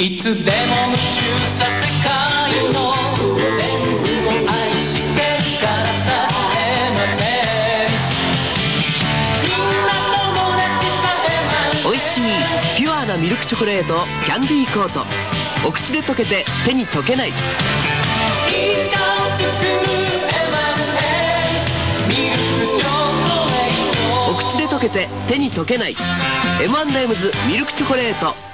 いつでも夢中さ世界の。全部を愛してるからさエマネみんな友達さエマお美味しいピュアなミルクチョコレートキャンディーコート。お口で溶けて手に溶けない。作るミルクチョコレート。お口で溶けて手に溶けない。M&M's ミルクチョコレート。